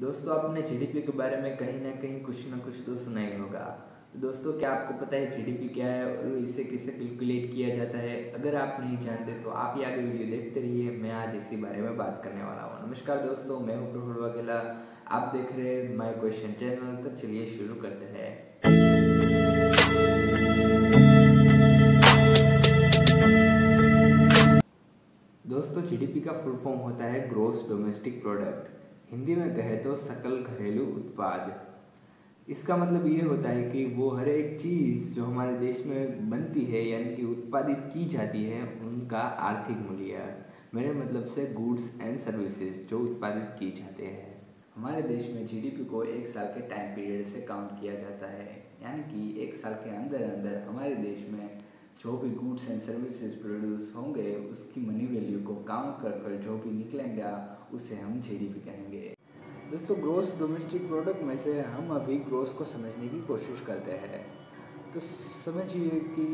दोस्तों, आपने जीडीपी के बारे में कहीं ना कहीं कुछ ना कुछ तो सुना ही होगा। तो दोस्तों, क्या आपको पता है जीडीपी क्या है और इसे कैसे कैलकुलेट किया जाता है? अगर आप नहीं जानते तो आप ये आगे वीडियो देखते रहिए। मैं आज इसी बारे में बात करने वाला हूँ। नमस्कार दोस्तों, मैं हूँ प्रफुल वगेला आप देख रहे हैं माई क्वेश्चन चैनल तो चलिए शुरू करते हैं। दोस्तों जीडीपी का फुल फॉर्म होता है ग्रोस डोमेस्टिक प्रोडक्ट हिंदी में कहे तो सकल घरेलू उत्पाद। इसका मतलब ये होता है कि वो हर एक चीज़ जो हमारे देश में बनती है, यानी कि उत्पादित की जाती है, उनका आर्थिक मूल्य मेरे मतलब से गुड्स एंड सर्विसेज़ जो उत्पादित की जाते हैं। हमारे देश में जीडीपी को एक साल के टाइम पीरियड से काउंट किया जाता है। यानी कि एक साल के अंदर अंदर हमारे देश में जो भी गुड्स एंड सर्विसेज़ प्रोड्यूस होंगे, उसकी मनी वैल्यू को काउंट कर कर जो भी निकलेगा उसे हम जीडीपी कहेंगे। दोस्तों ग्रोस डोमेस्टिक प्रोडक्ट में से हम अभी ग्रोस को समझने की कोशिश करते हैं। तो समझिए कि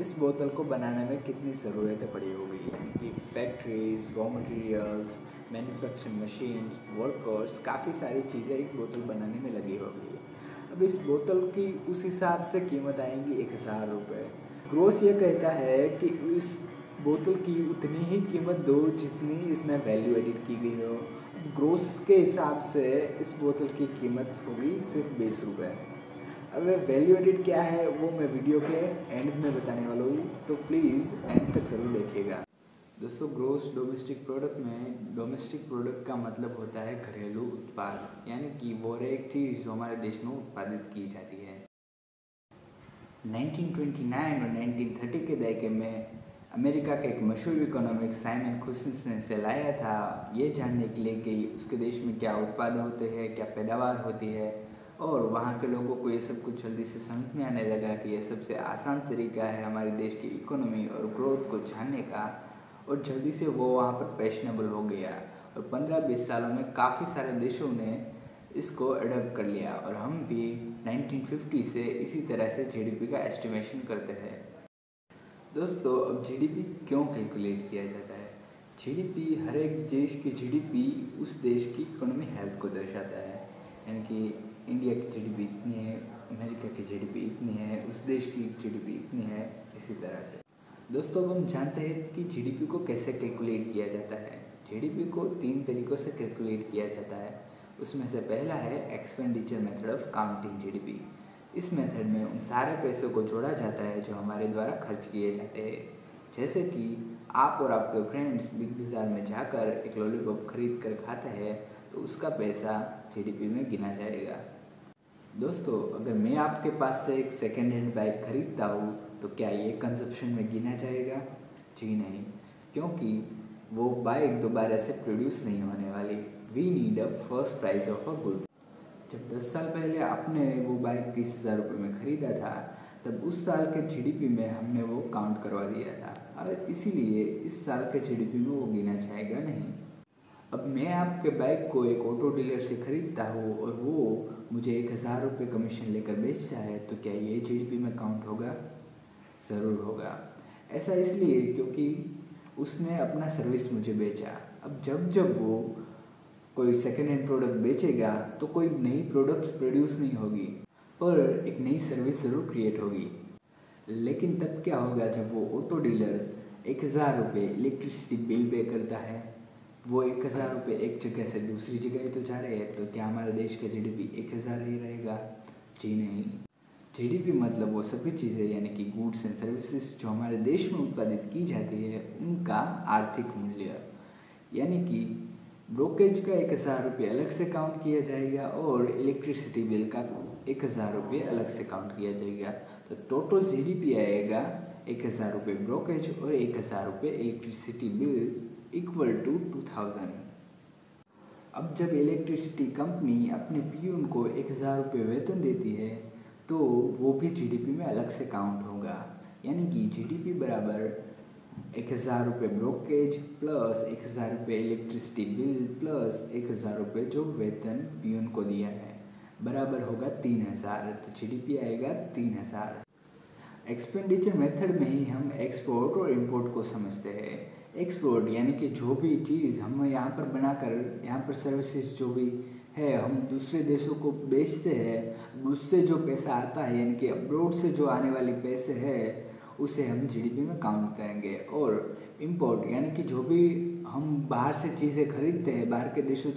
इस बोतल को बनाने में कितनी ज़रूरतें पड़ी होगी, यानी कि factories raw materials manufacturing machines workers काफ़ी सारी चीज़ें एक बोतल बनाने में लगी होगी। अब इस बोतल की उस हिसाब से कीमत आएगी एक हज़ार रुपये ग्रोस ये कहता है कि इस बोतल की उतनी ही कीमत दो जितनी इसमें वैल्यू एडिट की गई हो। ग्रोस के हिसाब से इस बोतल की कीमत होगी सिर्फ़ बीस रुपये अब वैल्यू एडिट क्या है, वो मैं वीडियो के एंड में बताने वाला हूँ तो प्लीज़ एंड तक ज़रूर देखिएगा। दोस्तों ग्रोस डोमेस्टिक प्रोडक्ट में डोमेस्टिक प्रोडक्ट का मतलब होता है घरेलू उत्पाद, यानी कि वो एक चीज़ जो हमारे देश में उत्पादित की जाती है। 1929 और 1930 के दहके में अमेरिका के एक मशहूर इकोनॉमिक साइमन खुशिस ने से लाया था। ये जानने के लिए कि उसके देश में क्या उत्पाद होते हैं, क्या पैदावार होती है, और वहाँ के लोगों को ये सब कुछ जल्दी से समझ में आने लगा कि यह सबसे आसान तरीका है हमारे देश की इकोनॉमी और ग्रोथ को जानने का। और जल्दी से वो वहाँ पर फैशनेबल हो गया। और पंद्रह बीस सालों में काफ़ी सारे देशों ने इसको अडोप्ट कर लिया। और हम भी 1950 से इसी तरह से जीडीपी का एस्टिमेशन करते हैं। दोस्तों, अब जीडीपी क्यों कैलकुलेट किया जाता है? जीडीपी हर एक देश की जीडीपी उस देश की इकोनॉमी हेल्थ को दर्शाता है। यानी कि इंडिया की जीडीपी इतनी है अमेरिका की जीडीपी इतनी है, उस देश की जीडीपी इतनी है, इसी तरह से। दोस्तों, अब हम जानते हैं कि जीडीपी को कैसे कैलकुलेट किया जाता है। जीडीपी को तीन तरीक़ों से कैलकुलेट किया जाता है। उसमें से पहला है expenditure method of counting GDP इस मेथड में उन सारे पैसों को जोड़ा जाता है जो हमारे द्वारा खर्च किए जाते हैं। जैसे कि आप और आपके फ्रेंड्स बिग बाज़ार में जाकर एक लॉलीपॉप खरीद कर खाते हैं तो उसका पैसा जीडीपी में गिना जाएगा। दोस्तों, अगर मैं आपके पास से एक सेकेंड हैंड बाइक खरीदता हूँ तो क्या ये कंजप्शन में गिना जाएगा? जी नहीं, क्योंकि वो बाइक दोबारा से प्रोड्यूस नहीं होने वाली। We need a first price of a good जब 10 साल पहले आपने वो बाइक तीस हज़ार रुपये में ख़रीदा था, तब उस साल के जीडीपी में हमने वो काउंट करवा दिया था। और इसीलिए इस साल के जीडीपी में वो गिना जाएगा नहीं। अब मैं आपके बाइक को एक ऑटो डीलर से ख़रीदता हूँ और वो मुझे एक हज़ार रुपये कमीशन लेकर बेचता है तो क्या ये जीडीपी में काउंट होगा? ज़रूर होगा। ऐसा इसलिए क्योंकि उसने अपना सर्विस मुझे बेचा। अब जब जब वो कोई सेकेंड हैंड प्रोडक्ट बेचेगा तो कोई नई प्रोडक्ट्स प्रोड्यूस नहीं होगी पर एक नई सर्विस ज़रूर क्रिएट होगी। लेकिन तब क्या होगा जब वो ऑटो डीलर एक हज़ार रुपये इलेक्ट्रिसिटी बिल पे करता है? वो एक हज़ार रुपये एक जगह से दूसरी जगह तो जा रहे हैं तो क्या हमारे देश का जीडीपी एक हज़ार ही रहेगा? जी नहीं। जीडीपी मतलब वो सभी चीज़ें, यानी कि गुड्स एंड सर्विसेज़ जो हमारे देश में उत्पादित की जाती है, उनका आर्थिक मूल्य, यानी कि ब्रोकेज का एक हज़ार रुपये अलग से काउंट किया जाएगा और इलेक्ट्रिसिटी बिल का एक हज़ार रुपये अलग से काउंट किया जाएगा। तो टोटल जीडीपी आएगा एक हज़ार रुपये ब्रोकेज और एक हज़ार रुपये electricity bill equal to two thousand अब जब इलेक्ट्रिसिटी कंपनी अपने पीयून को एक हज़ार रुपये वेतन देती है तो वो भी जीडीपी में अलग से काउंट होगा। यानी कि जीडीपी बराबर एक हज़ार रुपये ब्रोकेज प्लस एक हज़ार रुपये इलेक्ट्रिसिटी बिल प्लस एक हज़ार रुपये जो वेतन पीयून को दिया है। बराबर होगा तीन हज़ार। तो जीडीपी आएगा तीन हज़ार। एक्सपेंडिचर मेथड में ही हम एक्सपोर्ट और इंपोर्ट को समझते हैं। एक्सपोर्ट यानी कि जो भी चीज़ हम यहाँ पर बनाकर, यहाँ पर सर्विसेज़ जो भी है, हम दूसरे देशों को बेचते हैं। उससे जो पैसा आता है, यानी कि अब्रोड से जो आने वाले पैसे है उसे हम जीडीपी में काउंट करेंगे और इंपोर्ट यानी कि जो भी हम बाहर से चीज़ें खरीदते हैं, बाहर के देशों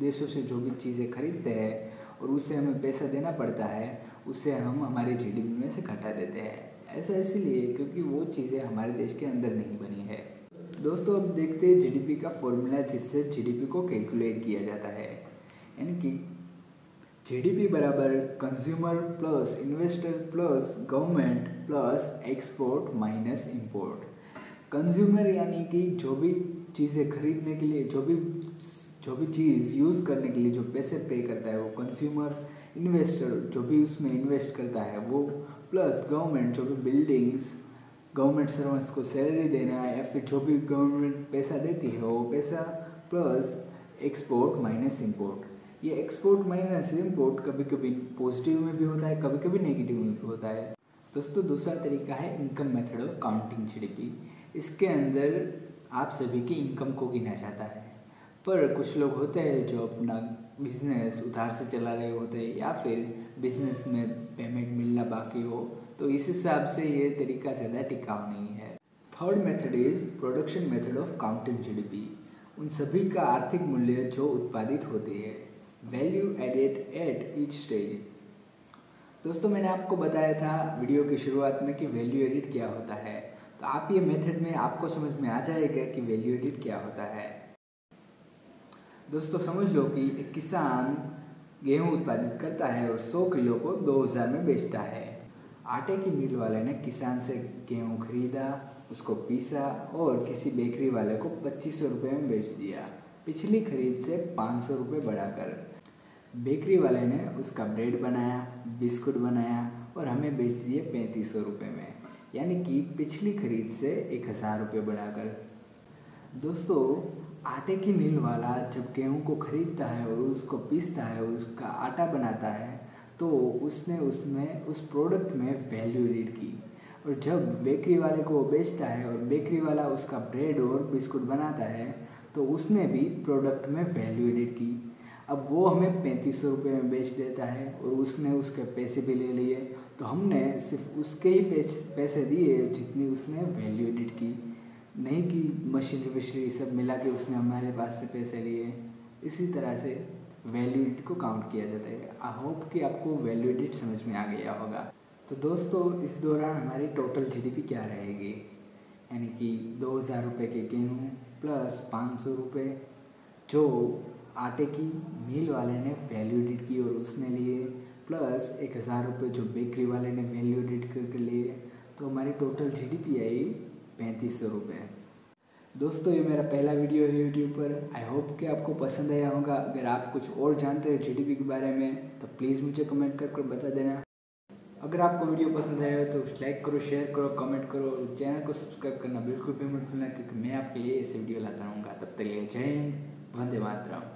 देशों से जो भी चीज़ें खरीदते हैं और उससे हमें पैसा देना पड़ता है, उसे हम हमारे जीडीपी में से घटा देते हैं। ऐसा इसलिए क्योंकि वो चीज़ें हमारे देश के अंदर नहीं बनी है। दोस्तों, अब देखते हैं जीडीपी का फॉर्मूला जिससे जीडीपी को कैलकुलेट किया जाता है। यानी कि जीडीपी बराबर consumer plus investor plus government plus export minus import consumer यानी कि जो भी चीज़ें खरीदने के लिए, जो भी जो भी चीज़ यूज़ करने के लिए जो पैसे पे करता है, वो कंज्यूमर इन्वेस्टर जो भी उसमें इन्वेस्ट करता है, वो प्लस गवर्नमेंट जो भी बिल्डिंग्स गवर्नमेंट सर्वेंट्स को सैलरी देना है, या फिर जो भी गवर्नमेंट पैसा देती है, वो पैसा प्लस एक्सपोर्ट माइनस इंपोर्ट ये एक्सपोर्ट माइनस इम्पोर्ट कभी कभी पॉजिटिव में भी होता है कभी कभी नेगेटिव में भी होता है। दोस्तों, दूसरा तरीका है income method of counting GDP इसके अंदर आप सभी की इनकम को गिना जाता है। पर कुछ लोग होते हैं जो अपना बिज़नेस उधार से चला रहे होते हैं या फिर बिज़नेस में पेमेंट मिलना बाकी हो तो इस हिसाब से ये तरीका ज़्यादा टिकाऊ नहीं है। Third method is production method of counting GDP उन सभी का आर्थिक मूल्य जो उत्पादित होती है value added at each stage दोस्तों, मैंने आपको बताया था वीडियो की शुरुआत में कि वैल्यू एडिट क्या होता है। तो आप ये मेथड में आपको समझ में आ जाएगा कि वैल्यू एडिट क्या होता है। दोस्तों, समझ लो कि एक किसान गेहूँ उत्पादित करता है और 100 किलो को 2000 में बेचता है। आटे की मिल वाले ने किसान से गेहूँ खरीदा, उसको पीसा और किसी बेकरी वाले को पच्चीस सौ में बेच दिया। पिछली खरीद से पाँच सौ रुपये बढ़ाकर बेकरी वाले ने उसका ब्रेड बनाया, बिस्कुट बनाया और हमें बेच दिए पैंतीस सौ रुपये में। यानी कि पिछली खरीद से एक हज़ार रुपये बढ़ाकर। दोस्तों, आटे की मिल वाला जब गेहूँ को खरीदता है और उसको पीसता है, उसका आटा बनाता है तो उसने उसमें, उस प्रोडक्ट में वैल्यू एडिड की। और जब बेकरी वाले को बेचता है और बेकरी वाला उसका ब्रेड और बिस्कुट बनाता है तो उसने भी प्रोडक्ट में वैल्यू एडिट की। अब वो हमें पैंतीस सौ रुपये में बेच देता है और उसने उसके पैसे भी ले लिए। तो हमने सिर्फ़ उसके ही पैसे दिए जितनी उसने वैल्यू एडिट की। नहीं कि मशीनरी वशीनरी सब मिला के उसने हमारे पास से पैसे लिए। इसी तरह से वैल्यू एडिट को काउंट किया जाता है। आई होप कि आपको वैल्यू एडिट समझ में आ गया होगा। तो दोस्तों, इस दौरान हमारी टोटल जीडीपी क्या रहेगी? यानी कि दो हज़ार रुपये के गेहूँ प्लस पाँच सौ रुपये। जो आटे की मिल वाले ने वैल्यू एडिट की और उसने लिए प्लस एक हज़ार रुपये जो बेकरी वाले ने वैल्यू एडिट करके लिए तो हमारी टोटल जी डी पी आई पैंतीस सौ रुपये दोस्तों, ये मेरा पहला वीडियो है यूट्यूब पर। आई होप कि आपको पसंद आया होगा। अगर आप कुछ और जानते हैं जीडीपी के बारे में तो प्लीज़ मुझे कमेंट कर बता देना। अगर आपको वीडियो पसंद आया हो तो लाइक करो शेयर करो कमेंट करो। चैनल को सब्सक्राइब करना बिल्कुल भी मत भूलना, क्योंकि मैं आपके लिए ऐसे वीडियो लाता रहूँगा। तब तक लिए जय हिंद, वंदे मातरम।